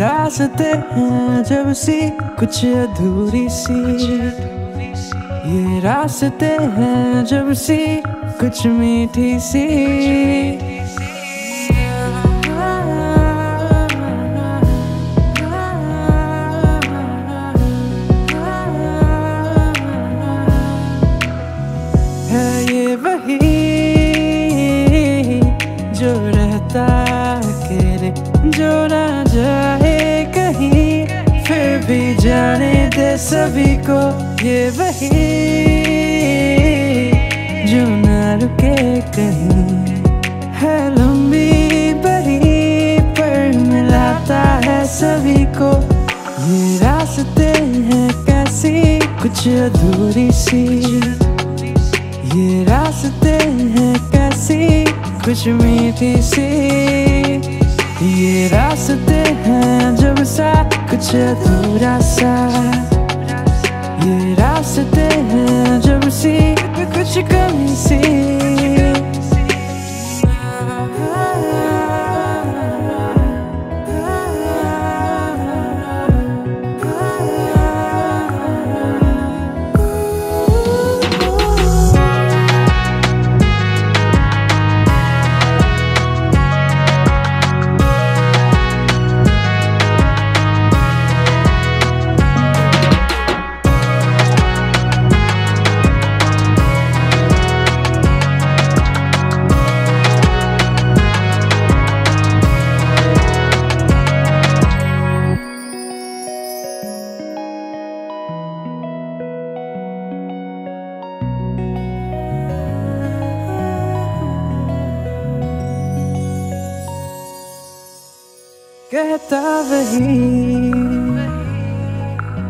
रास्ते हैं जब सी कुछ अधूरी सी। ये रास्ते हैं जब सी कुछ मीठी सी। जाने दे सभी को ये वही। जो ना रुके कहीं। है लंबी बड़ी पर मिलाता है सभी को। ये रास्ते हैं कैसी, कुछ अधूरी सी। ये रास्ते हैं कैसी, कुछ मीठी सी। कुछ अधूरा सा ये रास्ते हैं जब सी कुछ कमी सी कहता वही,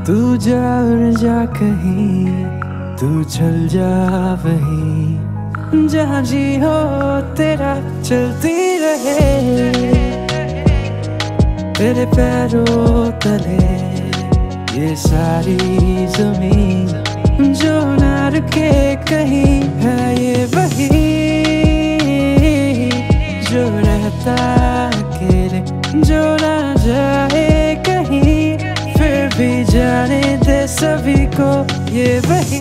तू जा और जा कहीं, तू चल जा वही। जहाँ जी हो, तेरा चलती रहे। तेरे पैरों तले ये सारी ज़मीन, जो ना रुके कहीं है ये वही। जो रहता सभी को ये वही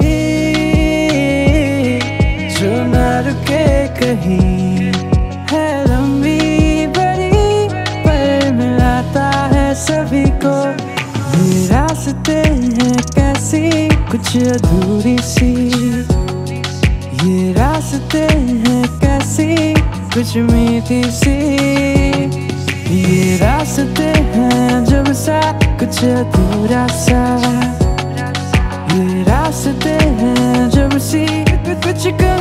जो ना रुके कहीं है लंबी बड़ी पर मिलाता है सभी को। ये रास्ते हैं कैसी, कुछ अधूरी सी। ये रास्ते हैं कैसी, कुछ मीठी सी। ये रास्ते हैं जब सा, कुछ अधूरा सा। past the danger of sea, but you could.